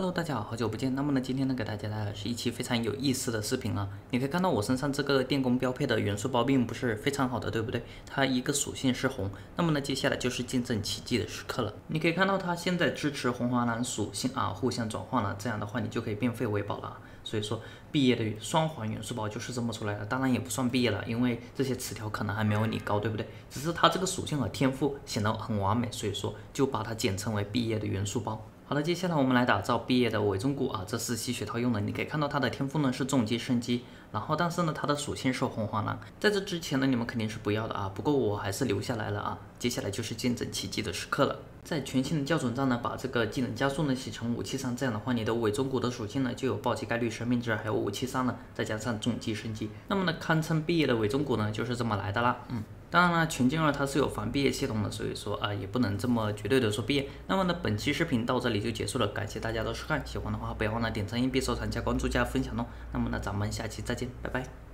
Hello，大家好，好久不见。那么呢，今天呢，给大家带来是一期非常有意思的视频啊。你可以看到我身上这个电工标配的元素包并不是非常好的，对不对？它一个属性是红。那么呢，接下来就是见证奇迹的时刻了。你可以看到它现在支持红黄蓝属性啊，互相转换了。这样的话，你就可以变废为宝了。所以说，毕业的双环元素包就是这么出来的。当然也不算毕业了，因为这些词条可能还没有你高，对不对？只是它这个属性和天赋显得很完美，所以说就把它简称为毕业的元素包。好了，接下来我们来打造毕业的伪中骨啊，这是吸血套用的。你可以看到它的天赋呢是重击升级，然后但是呢它的属性是红黄蓝，在这之前呢你们肯定是不要的啊，不过我还是留下来了啊。接下来就是见证奇迹的时刻了，在全新的校准站呢把这个技能加速呢写成武器三，这样的话你的伪中骨的属性呢就有暴击概率、生命值还有武器三了，再加上重击升级，那么呢堪称毕业的伪中骨呢就是这么来的啦，嗯。当然了，全金二它是有防毕业系统的，所以说啊也不能这么绝对的说毕业。那么呢，本期视频到这里就结束了，感谢大家的收看，喜欢的话不要忘了点赞、硬币、收藏、加关注、加分享哦。那么呢，咱们下期再见，拜拜。